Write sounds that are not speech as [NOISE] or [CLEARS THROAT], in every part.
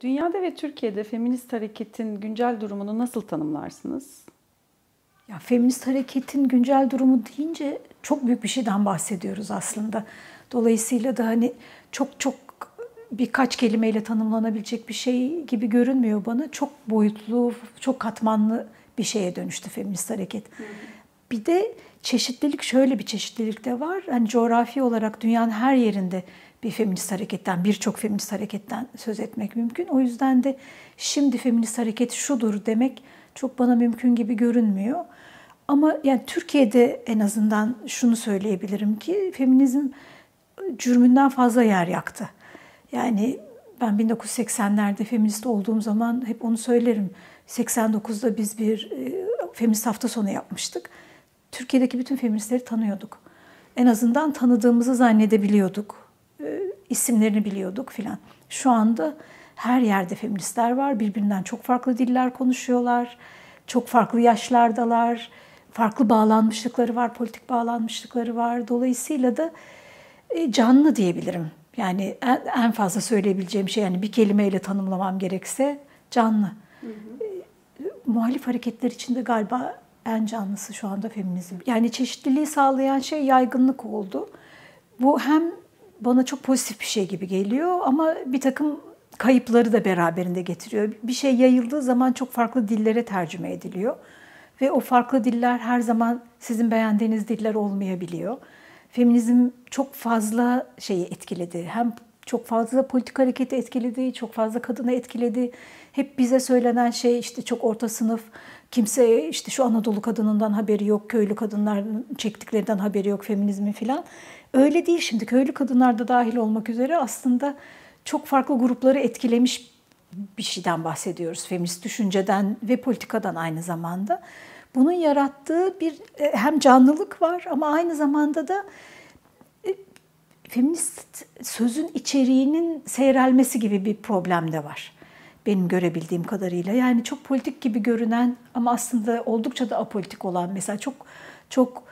Dünyada ve Türkiye'de feminist hareketin güncel durumunu nasıl tanımlarsınız? Ya feminist hareketin güncel durumu deyince çok büyük bir şeyden bahsediyoruz aslında. Dolayısıyla da hani çok çok birkaç kelimeyle tanımlanabilecek bir şey gibi görünmüyor bana. Çok boyutlu, çok katmanlı bir şeye dönüştü feminist hareket. Bir de çeşitlilik şöyle bir çeşitlilik de var. Hani coğrafi olarak dünyanın her yerinde bir feminist hareketten, birçok feminist hareketten söz etmek mümkün. O yüzden de şimdi feminist hareket şudur demek çok bana mümkün gibi görünmüyor. Ama yani Türkiye'de en azından şunu söyleyebilirim ki feminizm cürmünden fazla yer yaktı. Yani ben 1980'lerde feminist olduğum zaman hep onu söylerim. 89'da biz bir e, feminist hafta sonu yapmıştık. Türkiye'deki bütün feministleri tanıyorduk. En azından tanıdığımızı zannedebiliyorduk. İsimlerini biliyorduk filan. Şu anda her yerde feministler var. Birbirinden çok farklı diller konuşuyorlar. Çok farklı yaşlardalar. Farklı bağlanmışlıkları var, politik bağlanmışlıkları var. Dolayısıyla da e, canlı diyebilirim. Yani en fazla söyleyebileceğim şey yani bir kelimeyle tanımlamam gerekse canlı. Hı hı. E, muhalif hareketler içinde galiba en canlısı şu anda feminizm. Yani çeşitliliği sağlayan şey yaygınlık oldu. Bu hem bana çok pozitif bir şey gibi geliyor ama bir takım kayıpları da beraberinde getiriyor. Bir şey yayıldığı zaman çok farklı dillere tercüme ediliyor. Ve o farklı diller her zaman sizin beğendiğiniz diller olmayabiliyor. Feminizm çok fazla şeyi etkiledi. Hem çok fazla politik hareketi etkiledi, çok fazla kadını etkiledi. Hep bize söylenen şey işte çok orta sınıf, kimse işte şu Anadolu kadınından haberi yok, köylü kadınların çektiklerinden haberi yok, feminizmi filan. Öyle değil şimdi. Köylü kadınlar da dahil olmak üzere aslında çok farklı grupları etkilemiş bir şeyden bahsediyoruz. Feminist düşünceden ve politikadan aynı zamanda. Bunun yarattığı bir e, hem canlılık var ama aynı zamanda da e, feminist sözün içeriğinin seyrelmesi gibi bir problem de var. Benim görebildiğim kadarıyla. Yani çok politik gibi görünen ama aslında oldukça da apolitik olan mesela çok çok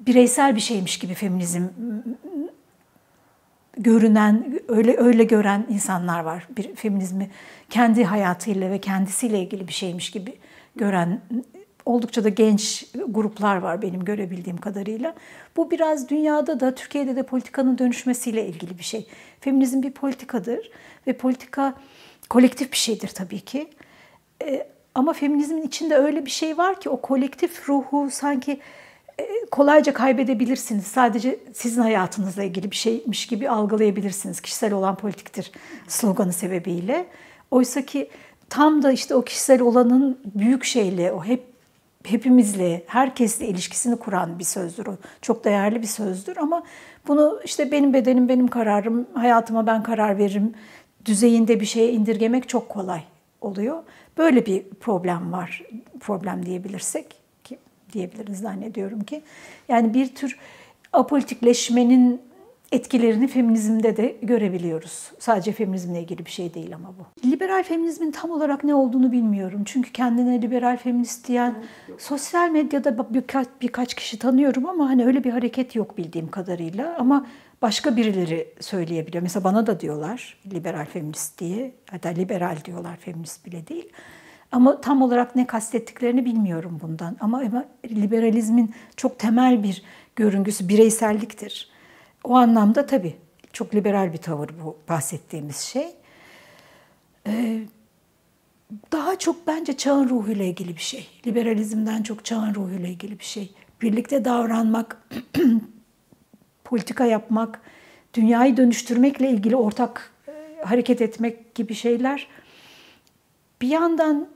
bireysel bir şeymiş gibi feminizm görünen, öyle öyle gören insanlar var. Bir feminizmi kendi hayatıyla ve kendisiyle ilgili bir şeymiş gibi gören oldukça da genç gruplar var benim görebildiğim kadarıyla. Bu biraz dünyada da Türkiye'de de politikanın dönüşmesiyle ilgili bir şey. Feminizm bir politikadır ve politika kolektif bir şeydir tabii ki. Ee, ama feminizmin içinde öyle bir şey var ki o kolektif ruhu sanki e, kolayca kaybedebilirsiniz. Sadece sizin hayatınızla ilgili bir şeymiş gibi algılayabilirsiniz. Kişisel olan politiktir sloganı sebebiyle. Oysa ki tam da işte o kişisel olanın büyük şeyle, o hep hepimizle, herkesle ilişkisini kuran bir sözdür o. Çok değerli bir sözdür ama bunu işte benim bedenim, benim kararım, hayatıma ben karar veririm düzeyinde bir şeye indirgemek çok kolay oluyor. Böyle bir problem var, problem diyebilirsek ki diyebiliriz zannediyorum ki. Yani bir tür apolitikleşmenin etkilerini feminizmde de görebiliyoruz. Sadece feminizmle ilgili bir şey değil ama bu. Liberal feminizmin tam olarak ne olduğunu bilmiyorum. Çünkü kendine liberal feminist diyen sosyal medyada birkaç, birkaç kişi tanıyorum ama hani öyle bir hareket yok bildiğim kadarıyla. Ama başka birileri söyleyebiliyor. Mesela bana da diyorlar liberal feminist diye. Hatta liberal diyorlar feminist bile değil. Ama tam olarak ne kastettiklerini bilmiyorum bundan. Ama, ama liberalizmin çok temel bir görüngüsü bireyselliktir. O anlamda tabii çok liberal bir tavır bu bahsettiğimiz şey. Ee, daha çok bence çağın ruhuyla ilgili bir şey. Liberalizmden çok çağın ruhuyla ilgili bir şey. Birlikte davranmak, [CLEARS THROAT] politika yapmak, dünyayı dönüştürmekle ilgili ortak e, hareket etmek gibi şeyler. Bir yandan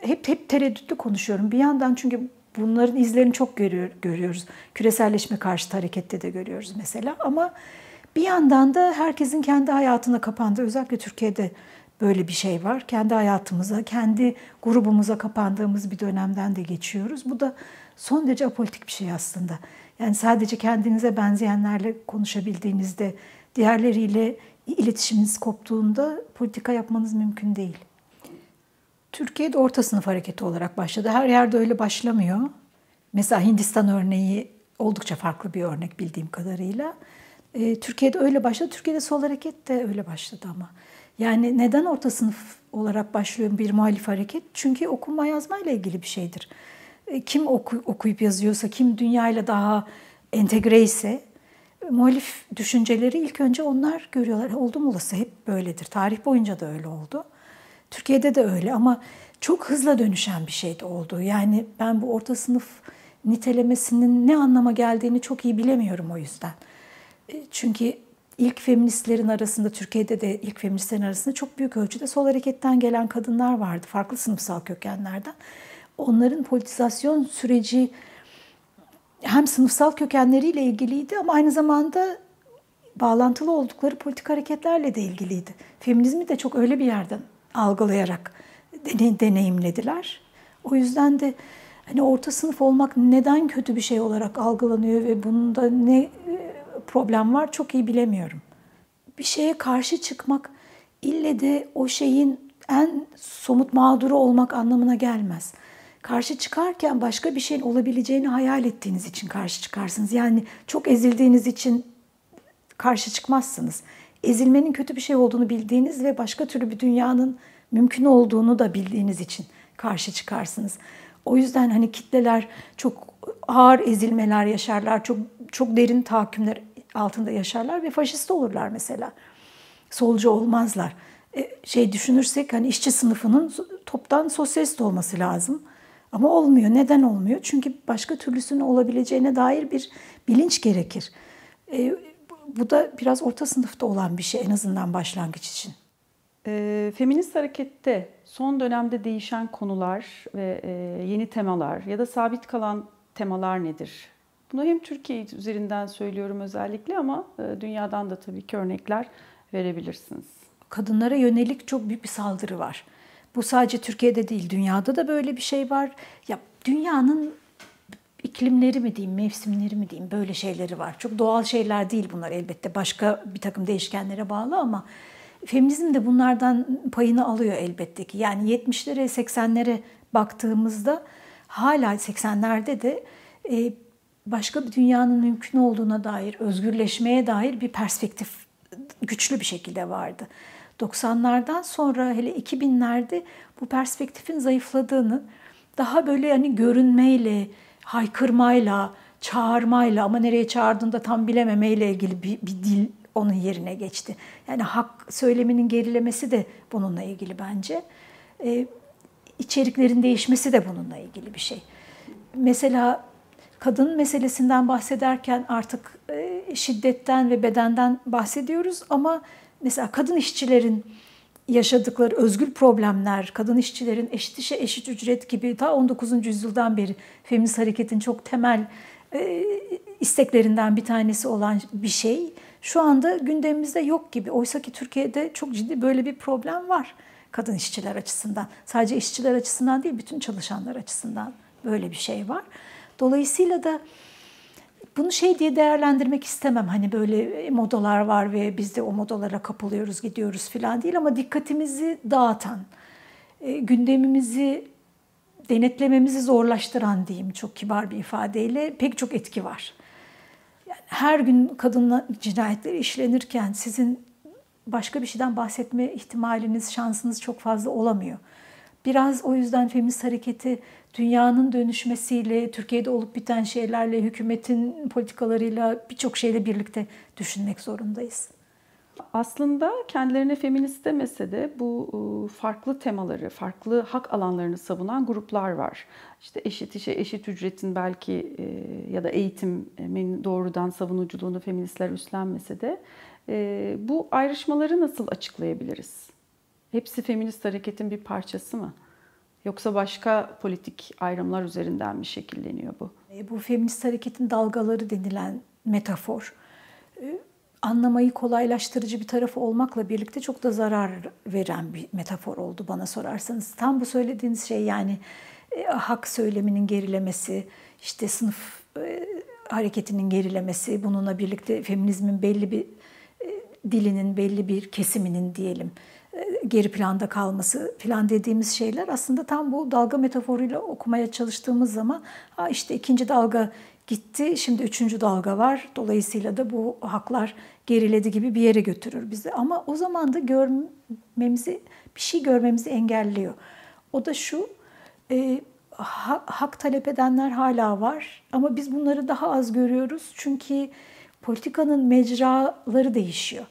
hep hep tereddütlü konuşuyorum. Bir yandan çünkü bunların izlerini çok görüyor, görüyoruz. Küreselleşme karşıtı harekette de görüyoruz mesela. Ama bir yandan da herkesin kendi hayatına kapandığı, özellikle Türkiye'de böyle bir şey var. Kendi hayatımıza, kendi grubumuza kapandığımız bir dönemden de geçiyoruz. Bu da son derece apolitik bir şey aslında. Yani sadece kendinize benzeyenlerle konuşabildiğinizde, diğerleriyle iletişiminiz koptuğunda politika yapmanız mümkün değil. Türkiye'de orta sınıf hareketi olarak başladı. Her yerde öyle başlamıyor. Mesela Hindistan örneği oldukça farklı bir örnek bildiğim kadarıyla. Ee, Türkiye'de öyle başladı. Türkiye'de sol hareket de öyle başladı ama. Yani neden orta sınıf olarak başlıyor bir muhalif hareket? Çünkü okuma yazma ile ilgili bir şeydir. E, kim oku, okuyup yazıyorsa, kim dünyayla daha entegre ise muhalif düşünceleri ilk önce onlar görüyorlar. Oldum olası hep böyledir. Tarih boyunca da öyle oldu. Türkiye'de de öyle ama çok hızla dönüşen bir şey de oldu. Yani ben bu orta sınıf nitelemesinin ne anlama geldiğini çok iyi bilemiyorum o yüzden. E, çünkü ilk feministlerin arasında, Türkiye'de de ilk feministlerin arasında çok büyük ölçüde sol hareketten gelen kadınlar vardı. Farklı sınıfsal kökenlerden. Onların politizasyon süreci hem sınıfsal kökenleriyle ilgiliydi ama aynı zamanda bağlantılı oldukları politik hareketlerle de ilgiliydi. Feminizmi de çok öyle bir yerden algılayarak deneyimlediler. O yüzden de hani orta sınıf olmak neden kötü bir şey olarak algılanıyor ve bunda ne e, problem var çok iyi bilemiyorum. Bir şeye karşı çıkmak ille de o şeyin en somut mağduru olmak anlamına gelmez. Karşı çıkarken başka bir şeyin olabileceğini hayal ettiğiniz için karşı çıkarsınız. Yani çok ezildiğiniz için karşı çıkmazsınız. Ezilmenin kötü bir şey olduğunu bildiğiniz ve başka türlü bir dünyanın mümkün olduğunu da bildiğiniz için karşı çıkarsınız. O yüzden hani kitleler çok ağır ezilmeler yaşarlar, çok çok derin tahakkümler altında yaşarlar ve faşist olurlar mesela. Solcu olmazlar. E, şey düşünürsek hani işçi sınıfının toptan sosyalist olması lazım. Ama olmuyor. Neden olmuyor? Çünkü başka türlüsünün olabileceğine dair bir bilinç gerekir. E, bu da biraz orta sınıfta olan bir şey en azından başlangıç için. E, feminist harekette son dönemde değişen konular ve e, yeni temalar ya da sabit kalan temalar nedir? Bunu hem Türkiye üzerinden söylüyorum özellikle ama e, dünyadan da tabii ki örnekler verebilirsiniz. Kadınlara yönelik çok büyük bir saldırı var. Bu sadece Türkiye'de değil, dünyada da böyle bir şey var. Ya dünyanın iklimleri mi diyeyim, mevsimleri mi diyeyim böyle şeyleri var. Çok doğal şeyler değil bunlar elbette. Başka bir takım değişkenlere bağlı ama feminizm de bunlardan payını alıyor elbette ki. Yani 70'lere, 80'lere baktığımızda hala 80'lerde de e, başka bir dünyanın mümkün olduğuna dair, özgürleşmeye dair bir perspektif güçlü bir şekilde vardı. 90'lardan sonra hele 2000'lerde bu perspektifin zayıfladığını, daha böyle hani görünmeyle, haykırmayla, çağırmayla ama nereye çağırdığını tam bilememeyle ilgili bir, bir dil onun yerine geçti. Yani hak söyleminin gerilemesi de bununla ilgili bence. Ee, içeriklerin değişmesi de bununla ilgili bir şey. Mesela kadın meselesinden bahsederken artık e, şiddetten ve bedenden bahsediyoruz ama mesela kadın işçilerin yaşadıkları özgür problemler, kadın işçilerin eşit işe eşit ücret gibi ta 19. yüzyıldan beri feminist hareketin çok temel e, isteklerinden bir tanesi olan bir şey şu anda gündemimizde yok gibi. Oysa ki Türkiye'de çok ciddi böyle bir problem var kadın işçiler açısından. Sadece işçiler açısından değil, bütün çalışanlar açısından böyle bir şey var. Dolayısıyla da bunu şey diye değerlendirmek istemem. Hani böyle modalar var ve biz de o modalara kapılıyoruz, gidiyoruz falan değil ama dikkatimizi dağıtan, e, gündemimizi denetlememizi zorlaştıran diyeyim çok kibar bir ifadeyle pek çok etki var. Yani her gün kadın cinayetleri işlenirken sizin başka bir şeyden bahsetme ihtimaliniz, şansınız çok fazla olamıyor. Biraz o yüzden feminist hareketi dünyanın dönüşmesiyle, Türkiye'de olup biten şeylerle, hükümetin politikalarıyla birçok şeyle birlikte düşünmek zorundayız. Aslında kendilerine feminist demese de bu ıı, farklı temaları, farklı hak alanlarını savunan gruplar var. İşte eşit işe, eşit ücretin belki ya da eğitimin doğrudan savunuculuğunu feministler üstlenmese de bu ayrışmaları nasıl açıklayabiliriz? Hepsi feminist hareketin bir parçası mı? Yoksa başka politik ayrımlar üzerinden mi şekilleniyor bu? E, bu feminist hareketin dalgaları denilen metafor e, anlamayı kolaylaştırıcı bir tarafı olmakla birlikte çok da zarar veren bir metafor oldu bana sorarsanız. Tam bu söylediğiniz şey yani e, hak söyleminin gerilemesi, işte sınıf hareketinin gerilemesi, bununla birlikte feminizmin belli bir dilinin belli bir kesiminin diyelim geri planda kalması falan dediğimiz şeyler aslında tam bu dalga metaforuyla okumaya çalıştığımız zaman ha işte ikinci dalga gitti şimdi üçüncü dalga var. Dolayısıyla da bu haklar geriledi gibi bir yere götürür bizi. Ama o zaman da görmemizi, bir şey görmemizi engelliyor. O da şu, e, hak, hak talep edenler hala var ama biz bunları daha az görüyoruz. Çünkü politikanın mecraları değişiyor.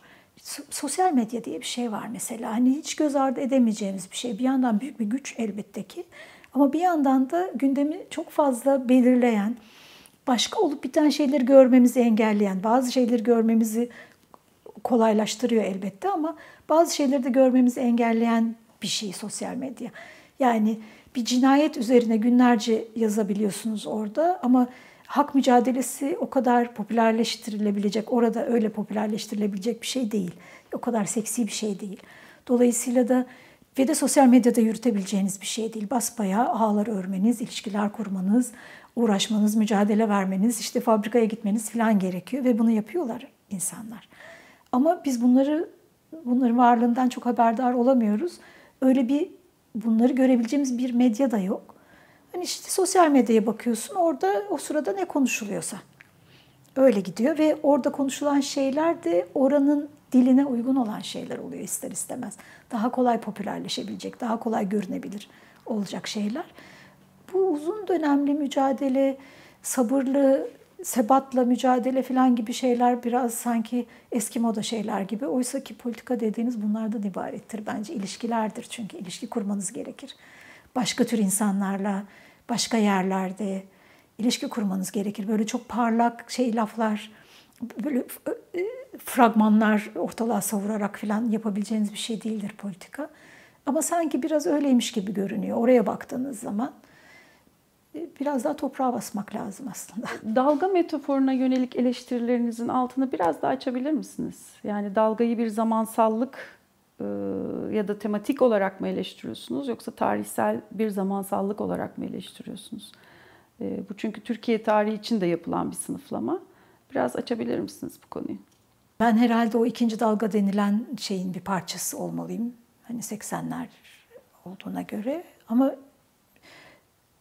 Sosyal medya diye bir şey var mesela. Hani hiç göz ardı edemeyeceğimiz bir şey. Bir yandan büyük bir güç elbette ki. Ama bir yandan da gündemi çok fazla belirleyen, başka olup biten şeyleri görmemizi engelleyen, bazı şeyleri görmemizi kolaylaştırıyor elbette ama bazı şeyleri de görmemizi engelleyen bir şey sosyal medya. Yani bir cinayet üzerine günlerce yazabiliyorsunuz orada ama hak mücadelesi o kadar popülerleştirilebilecek, orada öyle popülerleştirilebilecek bir şey değil. O kadar seksi bir şey değil. Dolayısıyla da ve de sosyal medyada yürütebileceğiniz bir şey değil. Basbayağı ağlar örmeniz, ilişkiler kurmanız, uğraşmanız, mücadele vermeniz, işte fabrikaya gitmeniz falan gerekiyor ve bunu yapıyorlar insanlar. Ama biz bunları bunların varlığından çok haberdar olamıyoruz. Öyle bir bunları görebileceğimiz bir medya da yok. Hani işte sosyal medyaya bakıyorsun orada o sırada ne konuşuluyorsa öyle gidiyor ve orada konuşulan şeyler de oranın diline uygun olan şeyler oluyor ister istemez. Daha kolay popülerleşebilecek, daha kolay görünebilir olacak şeyler. Bu uzun dönemli mücadele, sabırlı, sebatla mücadele falan gibi şeyler biraz sanki eski moda şeyler gibi. Oysa ki politika dediğiniz bunlardan ibarettir bence. ilişkilerdir çünkü ilişki kurmanız gerekir. Başka tür insanlarla, başka yerlerde ilişki kurmanız gerekir. Böyle çok parlak şey laflar, böyle e, fragmanlar ortalığa savurarak falan yapabileceğiniz bir şey değildir politika. Ama sanki biraz öyleymiş gibi görünüyor oraya baktığınız zaman. E, biraz daha toprağa basmak lazım aslında. [LAUGHS] Dalga metaforuna yönelik eleştirilerinizin altını biraz daha açabilir misiniz? Yani dalgayı bir zamansallık e, ya da tematik olarak mı eleştiriyorsunuz yoksa tarihsel bir zamansallık olarak mı eleştiriyorsunuz? Bu çünkü Türkiye tarihi için de yapılan bir sınıflama. Biraz açabilir misiniz bu konuyu? Ben herhalde o ikinci dalga denilen şeyin bir parçası olmalıyım. Hani 80'ler olduğuna göre. Ama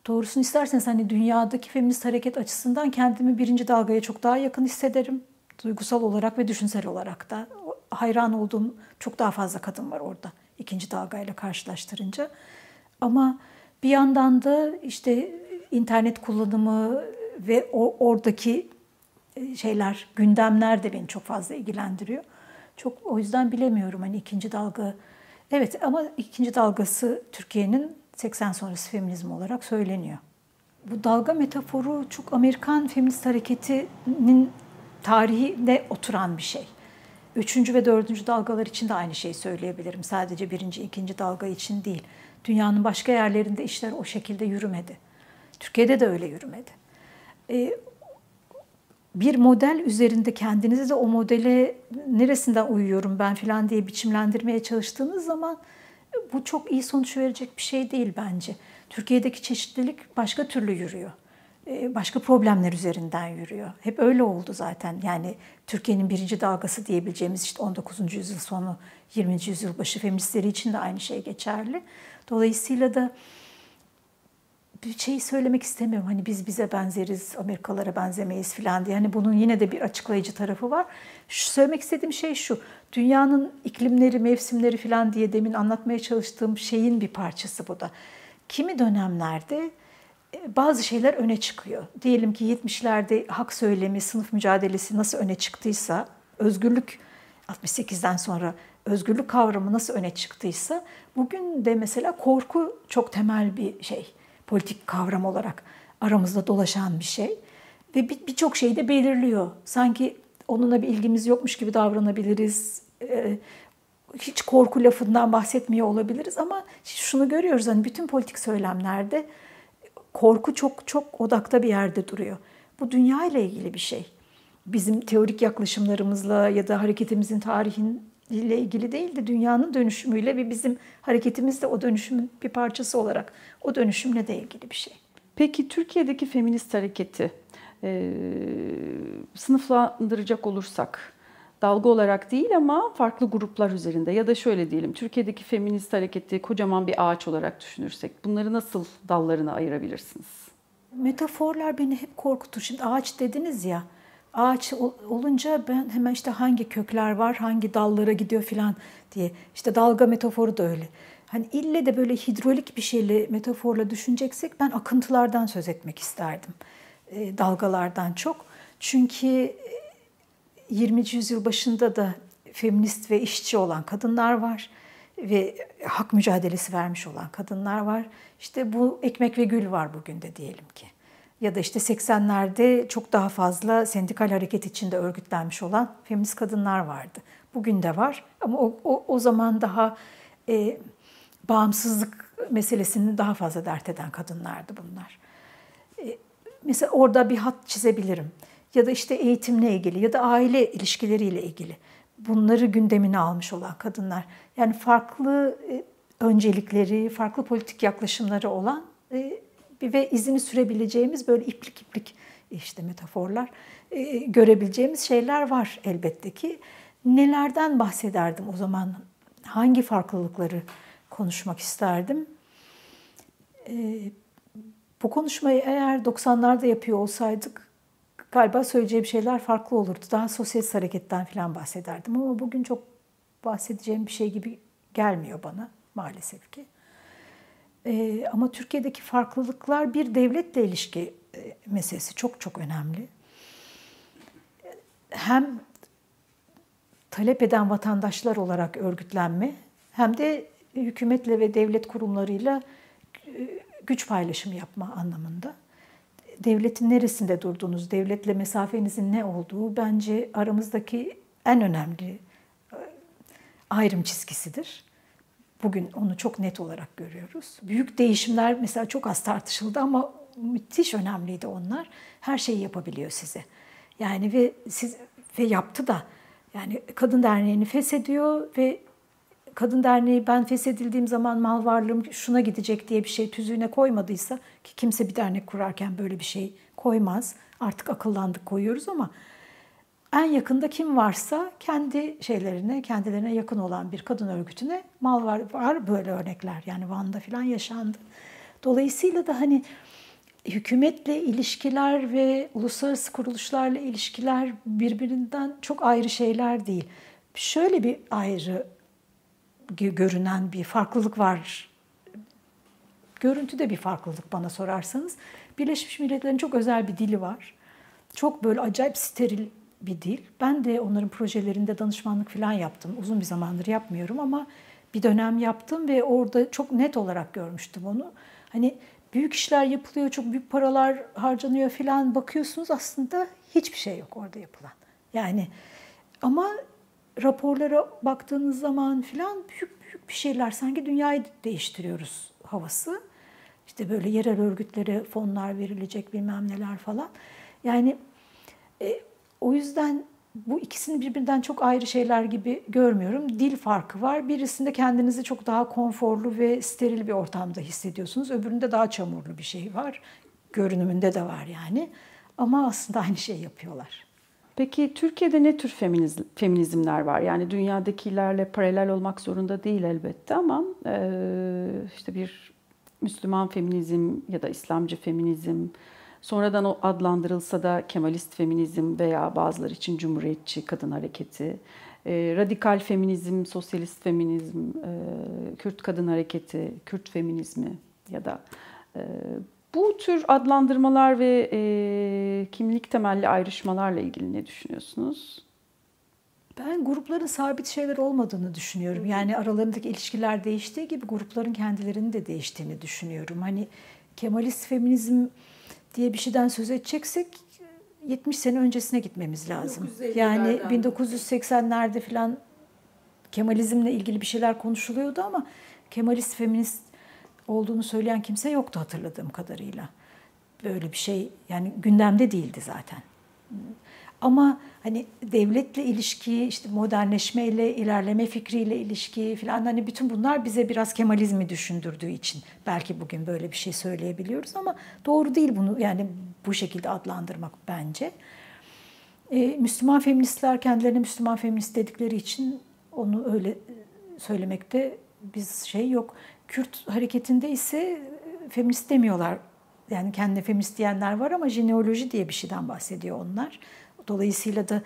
doğrusunu isterseniz hani dünyadaki feminist hareket açısından kendimi birinci dalgaya çok daha yakın hissederim. Duygusal olarak ve düşünsel olarak da. Hayran olduğum çok daha fazla kadın var orada ikinci dalgayla karşılaştırınca. Ama bir yandan da işte internet kullanımı ve o, oradaki e, şeyler, gündemler de beni çok fazla ilgilendiriyor. Çok o yüzden bilemiyorum hani ikinci dalga. Evet ama ikinci dalgası Türkiye'nin 80 sonrası feminizm olarak söyleniyor. Bu dalga metaforu çok Amerikan feminist hareketinin tarihinde oturan bir şey. Üçüncü ve dördüncü dalgalar için de aynı şeyi söyleyebilirim. Sadece birinci, ikinci dalga için değil. Dünyanın başka yerlerinde işler o şekilde yürümedi. Türkiye'de de öyle yürümedi. E, bir model üzerinde kendinizi de o modele neresinden uyuyorum ben falan diye biçimlendirmeye çalıştığınız zaman bu çok iyi sonuç verecek bir şey değil bence. Türkiye'deki çeşitlilik başka türlü yürüyor. E, başka problemler üzerinden yürüyor. Hep öyle oldu zaten. Yani Türkiye'nin birinci dalgası diyebileceğimiz işte 19. yüzyıl sonu, 20. yüzyıl başı feministleri için de aynı şey geçerli. Dolayısıyla da bir şey söylemek istemiyorum. Hani biz bize benzeriz, Amerikalara benzemeyiz falan diye. Hani bunun yine de bir açıklayıcı tarafı var. Şu, söylemek istediğim şey şu. Dünyanın iklimleri, mevsimleri falan diye demin anlatmaya çalıştığım şeyin bir parçası bu da. Kimi dönemlerde bazı şeyler öne çıkıyor. Diyelim ki 70'lerde hak söylemi, sınıf mücadelesi nasıl öne çıktıysa, özgürlük 68'den sonra özgürlük kavramı nasıl öne çıktıysa, bugün de mesela korku çok temel bir şey politik kavram olarak aramızda dolaşan bir şey. Ve birçok bir şeyi de belirliyor. Sanki onunla bir ilgimiz yokmuş gibi davranabiliriz. Ee, hiç korku lafından bahsetmiyor olabiliriz ama şunu görüyoruz hani bütün politik söylemlerde korku çok çok odakta bir yerde duruyor. Bu dünya ile ilgili bir şey. Bizim teorik yaklaşımlarımızla ya da hareketimizin tarihin ile ilgili değil de dünyanın dönüşümüyle ve bizim hareketimiz de o dönüşümün bir parçası olarak o dönüşümle de ilgili bir şey. Peki Türkiye'deki feminist hareketi e, sınıflandıracak olursak dalga olarak değil ama farklı gruplar üzerinde ya da şöyle diyelim Türkiye'deki feminist hareketi kocaman bir ağaç olarak düşünürsek bunları nasıl dallarına ayırabilirsiniz? Metaforlar beni hep korkutur. Şimdi ağaç dediniz ya ağaç olunca ben hemen işte hangi kökler var, hangi dallara gidiyor filan diye. İşte dalga metaforu da öyle. Hani ille de böyle hidrolik bir şeyle metaforla düşüneceksek ben akıntılardan söz etmek isterdim. E, dalgalardan çok. Çünkü 20. yüzyıl başında da feminist ve işçi olan kadınlar var ve hak mücadelesi vermiş olan kadınlar var. İşte bu ekmek ve gül var bugün de diyelim ki. Ya da işte 80'lerde çok daha fazla sendikal hareket içinde örgütlenmiş olan feminist kadınlar vardı. Bugün de var ama o, o, o zaman daha e, bağımsızlık meselesini daha fazla dert eden kadınlardı bunlar. E, mesela orada bir hat çizebilirim. Ya da işte eğitimle ilgili ya da aile ilişkileriyle ilgili. Bunları gündemine almış olan kadınlar. Yani farklı e, öncelikleri, farklı politik yaklaşımları olan e, ve izini sürebileceğimiz böyle iplik iplik işte metaforlar e, görebileceğimiz şeyler var elbette ki. Nelerden bahsederdim o zaman? Hangi farklılıkları konuşmak isterdim? Bu konuşmayı eğer 90'larda yapıyor olsaydık galiba söyleyeceğim şeyler farklı olurdu. Daha sosyalist hareketten falan bahsederdim ama bugün çok bahsedeceğim bir şey gibi gelmiyor bana maalesef ki. Ee, ama Türkiye'deki farklılıklar bir devletle ilişki e, meselesi çok çok önemli. Hem talep eden vatandaşlar olarak örgütlenme hem de hükümetle ve devlet kurumlarıyla e, güç paylaşımı yapma anlamında. Devletin neresinde durduğunuz, devletle mesafenizin ne olduğu bence aramızdaki en önemli e, ayrım çizgisidir. Bugün onu çok net olarak görüyoruz. Büyük değişimler mesela çok az tartışıldı ama müthiş önemliydi onlar. Her şeyi yapabiliyor size. Yani ve siz ve yaptı da. Yani kadın derneğini feshediyor ve kadın derneği ben feshedildiğim zaman mal varlığım şuna gidecek diye bir şey tüzüğüne koymadıysa ki kimse bir dernek kurarken böyle bir şey koymaz. Artık akıllandık koyuyoruz ama en yakında kim varsa kendi şeylerine, kendilerine yakın olan bir kadın örgütüne mal var, var böyle örnekler. Yani Van'da falan yaşandı. Dolayısıyla da hani hükümetle ilişkiler ve uluslararası kuruluşlarla ilişkiler birbirinden çok ayrı şeyler değil. Şöyle bir ayrı görünen bir farklılık var. Görüntüde bir farklılık bana sorarsanız. Birleşmiş Milletler'in çok özel bir dili var. Çok böyle acayip steril bir dil. Ben de onların projelerinde danışmanlık falan yaptım. Uzun bir zamandır yapmıyorum ama bir dönem yaptım ve orada çok net olarak görmüştüm onu. Hani büyük işler yapılıyor, çok büyük paralar harcanıyor falan bakıyorsunuz aslında hiçbir şey yok orada yapılan. Yani ama raporlara baktığınız zaman falan büyük büyük bir şeyler sanki dünyayı değiştiriyoruz havası. İşte böyle yerel örgütlere fonlar verilecek bilmem neler falan. Yani e, o yüzden bu ikisini birbirinden çok ayrı şeyler gibi görmüyorum. Dil farkı var. Birisinde kendinizi çok daha konforlu ve steril bir ortamda hissediyorsunuz. Öbüründe daha çamurlu bir şey var. Görünümünde de var yani. Ama aslında aynı şey yapıyorlar. Peki Türkiye'de ne tür feminizm, feminizmler var? Yani dünyadakilerle paralel olmak zorunda değil elbette ama e, işte bir Müslüman feminizm ya da İslamcı feminizm, sonradan o adlandırılsa da Kemalist feminizm veya bazıları için Cumhuriyetçi kadın hareketi, e, radikal feminizm, sosyalist feminizm, e, Kürt kadın hareketi, Kürt feminizmi ya da e, bu tür adlandırmalar ve e, kimlik temelli ayrışmalarla ilgili ne düşünüyorsunuz? Ben grupların sabit şeyler olmadığını düşünüyorum. Yani aralarındaki ilişkiler değiştiği gibi grupların kendilerinin de değiştiğini düşünüyorum. Hani Kemalist feminizm diye bir şeyden söz edeceksek 70 sene öncesine gitmemiz lazım. Yani 1980'lerde falan Kemalizmle ilgili bir şeyler konuşuluyordu ama Kemalist feminist olduğunu söyleyen kimse yoktu hatırladığım kadarıyla. Böyle bir şey yani gündemde değildi zaten. Ama hani devletle ilişki, işte modernleşmeyle, ilerleme fikriyle ilişki falan hani bütün bunlar bize biraz Kemalizmi düşündürdüğü için belki bugün böyle bir şey söyleyebiliyoruz ama doğru değil bunu yani bu şekilde adlandırmak bence. Ee, Müslüman feministler kendilerine Müslüman feminist dedikleri için onu öyle söylemekte biz şey yok. Kürt hareketinde ise e, feminist demiyorlar. Yani kendine feminist diyenler var ama jeneoloji diye bir şeyden bahsediyor onlar. Dolayısıyla da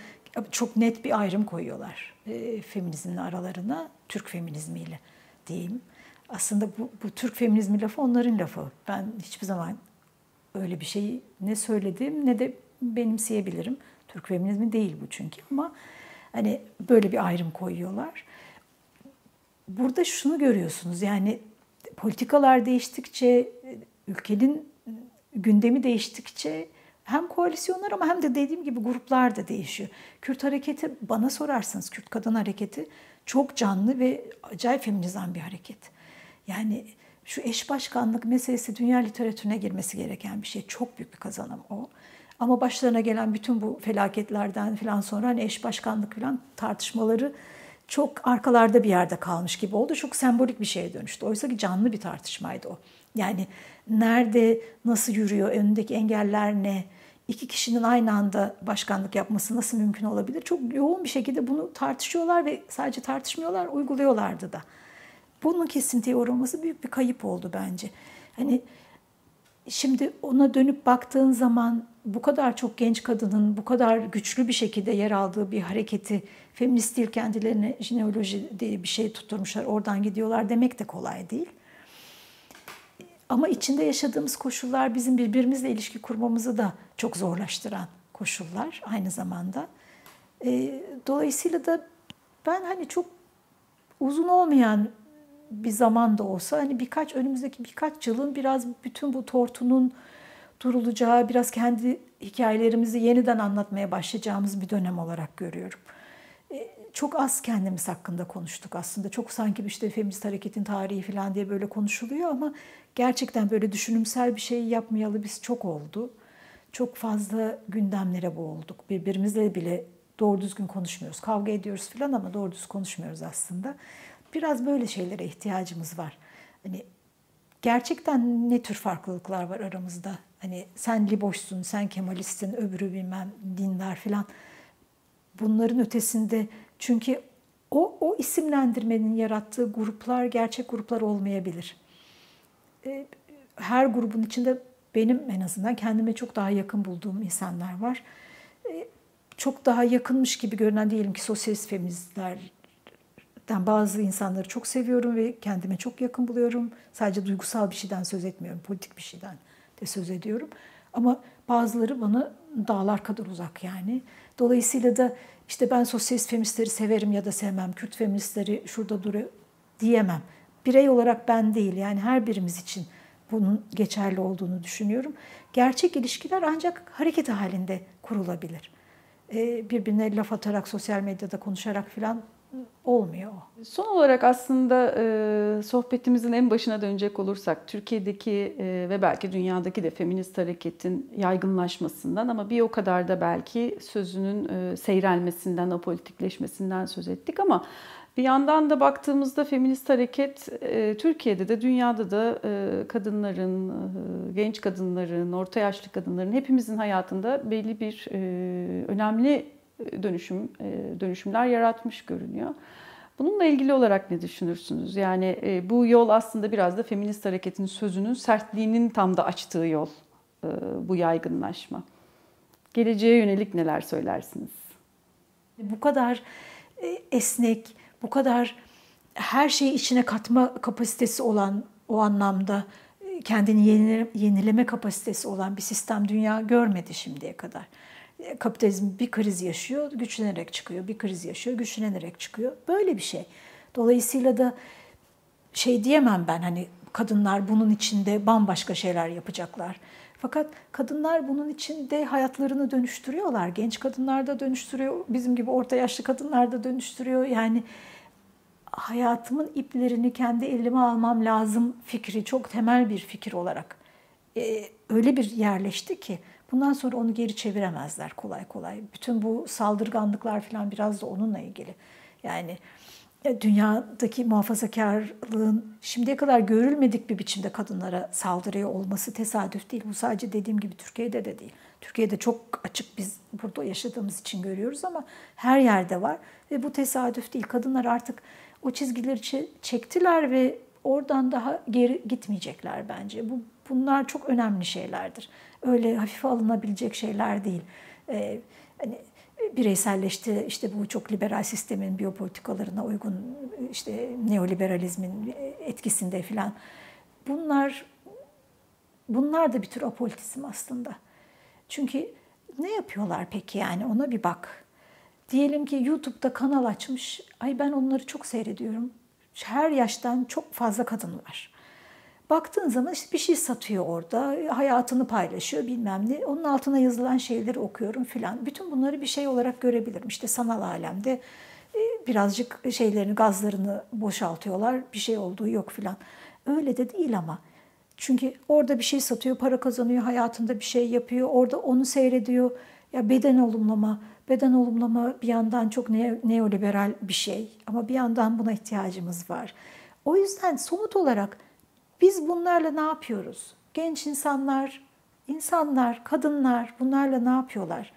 çok net bir ayrım koyuyorlar e, feminizmin aralarına, Türk feminizmiyle diyeyim. Aslında bu, bu Türk feminizmi lafı onların lafı. Ben hiçbir zaman öyle bir şey ne söyledim ne de benimseyebilirim. Türk feminizmi değil bu çünkü ama hani böyle bir ayrım koyuyorlar. Burada şunu görüyorsunuz yani politikalar değiştikçe, ülkenin gündemi değiştikçe hem koalisyonlar ama hem de dediğim gibi gruplar da değişiyor. Kürt hareketi bana sorarsanız Kürt kadın hareketi çok canlı ve acayip feminizan bir hareket. Yani şu eş başkanlık meselesi dünya literatürüne girmesi gereken bir şey. Çok büyük bir kazanım o. Ama başlarına gelen bütün bu felaketlerden falan sonra hani eş başkanlık falan tartışmaları çok arkalarda bir yerde kalmış gibi oldu. Çok sembolik bir şeye dönüştü. Oysa ki canlı bir tartışmaydı o. Yani nerede, nasıl yürüyor, önündeki engeller ne, iki kişinin aynı anda başkanlık yapması nasıl mümkün olabilir? Çok yoğun bir şekilde bunu tartışıyorlar ve sadece tartışmıyorlar, uyguluyorlardı da. Bunun kesintiye uğraması büyük bir kayıp oldu bence. Hani şimdi ona dönüp baktığın zaman bu kadar çok genç kadının bu kadar güçlü bir şekilde yer aldığı bir hareketi feminist değil kendilerine jineoloji diye bir şey tutturmuşlar oradan gidiyorlar demek de kolay değil. Ama içinde yaşadığımız koşullar bizim birbirimizle ilişki kurmamızı da çok zorlaştıran koşullar aynı zamanda. E, dolayısıyla da ben hani çok uzun olmayan bir zaman da olsa hani birkaç önümüzdeki birkaç yılın biraz bütün bu tortunun durulacağı, biraz kendi hikayelerimizi yeniden anlatmaya başlayacağımız bir dönem olarak görüyorum. E, çok az kendimiz hakkında konuştuk aslında. Çok sanki işte feminist hareketin tarihi falan diye böyle konuşuluyor ama gerçekten böyle düşünümsel bir şey yapmayalı biz çok oldu. Çok fazla gündemlere boğulduk. Birbirimizle bile doğru düzgün konuşmuyoruz. Kavga ediyoruz falan ama doğru düz konuşmuyoruz aslında. Biraz böyle şeylere ihtiyacımız var. Hani gerçekten ne tür farklılıklar var aramızda? Hani sen liboşsun, sen kemalistsin, öbürü bilmem dindar falan. Bunların ötesinde çünkü o, o isimlendirmenin yarattığı gruplar gerçek gruplar olmayabilir. E, her grubun içinde benim en azından kendime çok daha yakın bulduğum insanlar var. E, çok daha yakınmış gibi görünen diyelim ki sosyalist feministlerden bazı insanları çok seviyorum ve kendime çok yakın buluyorum. Sadece duygusal bir şeyden söz etmiyorum, politik bir şeyden de söz ediyorum. Ama bazıları bana dağlar kadar uzak yani. Dolayısıyla da işte ben sosyalist feministleri severim ya da sevmem, Kürt feministleri şurada duruyor diyemem. Birey olarak ben değil yani her birimiz için bunun geçerli olduğunu düşünüyorum. Gerçek ilişkiler ancak hareket halinde kurulabilir. Ee, birbirine laf atarak, sosyal medyada konuşarak falan olmuyor. Son olarak aslında e, sohbetimizin en başına dönecek olursak Türkiye'deki e, ve belki dünyadaki de feminist hareketin yaygınlaşmasından ama bir o kadar da belki sözünün e, seyrelmesinden, apolitikleşmesinden söz ettik ama bir yandan da baktığımızda feminist hareket e, Türkiye'de de dünyada da e, kadınların, e, genç kadınların, orta yaşlı kadınların hepimizin hayatında belli bir e, önemli dönüşüm e, dönüşümler yaratmış görünüyor. Bununla ilgili olarak ne düşünürsünüz? Yani e, bu yol aslında biraz da feminist hareketin sözünün sertliğinin tam da açtığı yol e, bu yaygınlaşma. Geleceğe yönelik neler söylersiniz? Bu kadar esnek, bu kadar her şeyi içine katma kapasitesi olan o anlamda kendini yenileme kapasitesi olan bir sistem dünya görmedi şimdiye kadar kapitalizm bir kriz yaşıyor, güçlenerek çıkıyor. Bir kriz yaşıyor, güçlenerek çıkıyor. Böyle bir şey. Dolayısıyla da şey diyemem ben hani kadınlar bunun içinde bambaşka şeyler yapacaklar. Fakat kadınlar bunun içinde hayatlarını dönüştürüyorlar. Genç kadınlar da dönüştürüyor. Bizim gibi orta yaşlı kadınlar da dönüştürüyor. Yani hayatımın iplerini kendi elime almam lazım fikri çok temel bir fikir olarak ee, öyle bir yerleşti ki Bundan sonra onu geri çeviremezler kolay kolay. Bütün bu saldırganlıklar falan biraz da onunla ilgili. Yani dünyadaki muhafazakarlığın şimdiye kadar görülmedik bir biçimde kadınlara saldırıyor olması tesadüf değil. Bu sadece dediğim gibi Türkiye'de de değil. Türkiye'de çok açık biz burada yaşadığımız için görüyoruz ama her yerde var ve bu tesadüf değil. Kadınlar artık o çizgileri çektiler ve oradan daha geri gitmeyecekler bence. Bu bunlar çok önemli şeylerdir öyle hafife alınabilecek şeyler değil. Ee, hani bireyselleşti. İşte bu çok liberal sistemin biyopolitikalarına uygun işte neoliberalizmin etkisinde filan. Bunlar bunlar da bir tür apolitizm aslında. Çünkü ne yapıyorlar peki yani ona bir bak. Diyelim ki YouTube'da kanal açmış. Ay ben onları çok seyrediyorum. Her yaştan çok fazla kadın var. Baktığın zaman işte bir şey satıyor orada, hayatını paylaşıyor bilmem ne. Onun altına yazılan şeyleri okuyorum filan. Bütün bunları bir şey olarak görebilirim. İşte sanal alemde e, birazcık şeylerini, gazlarını boşaltıyorlar. Bir şey olduğu yok filan. Öyle de değil ama. Çünkü orada bir şey satıyor, para kazanıyor, hayatında bir şey yapıyor. Orada onu seyrediyor. Ya beden olumlama, beden olumlama bir yandan çok neoliberal bir şey ama bir yandan buna ihtiyacımız var. O yüzden somut olarak biz bunlarla ne yapıyoruz? Genç insanlar, insanlar, kadınlar bunlarla ne yapıyorlar?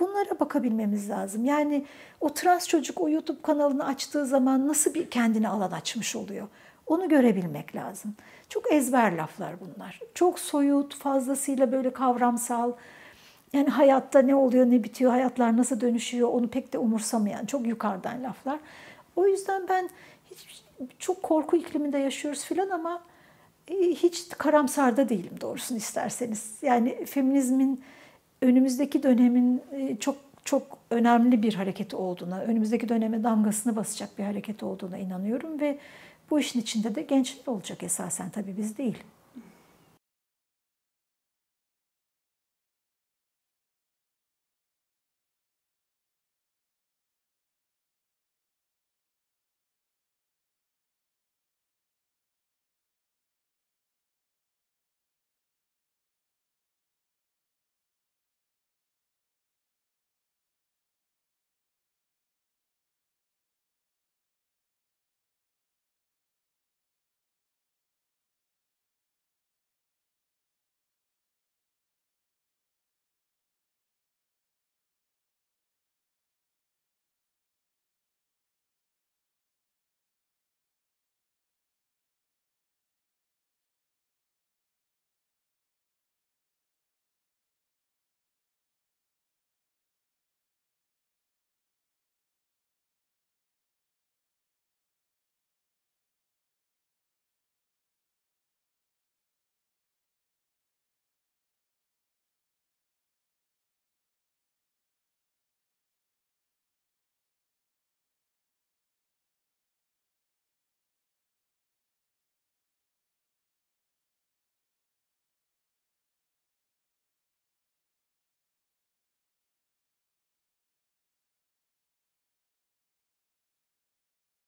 Bunlara bakabilmemiz lazım. Yani o trans çocuk o YouTube kanalını açtığı zaman nasıl bir kendine alan açmış oluyor? Onu görebilmek lazım. Çok ezber laflar bunlar. Çok soyut, fazlasıyla böyle kavramsal. Yani hayatta ne oluyor, ne bitiyor, hayatlar nasıl dönüşüyor onu pek de umursamayan, çok yukarıdan laflar. O yüzden ben hiç, çok korku ikliminde yaşıyoruz filan ama hiç karamsar da değilim doğrusunu isterseniz. Yani feminizmin önümüzdeki dönemin e, çok çok önemli bir hareket olduğuna, önümüzdeki döneme damgasını basacak bir hareket olduğuna inanıyorum ve bu işin içinde de gençler olacak esasen tabii biz değil.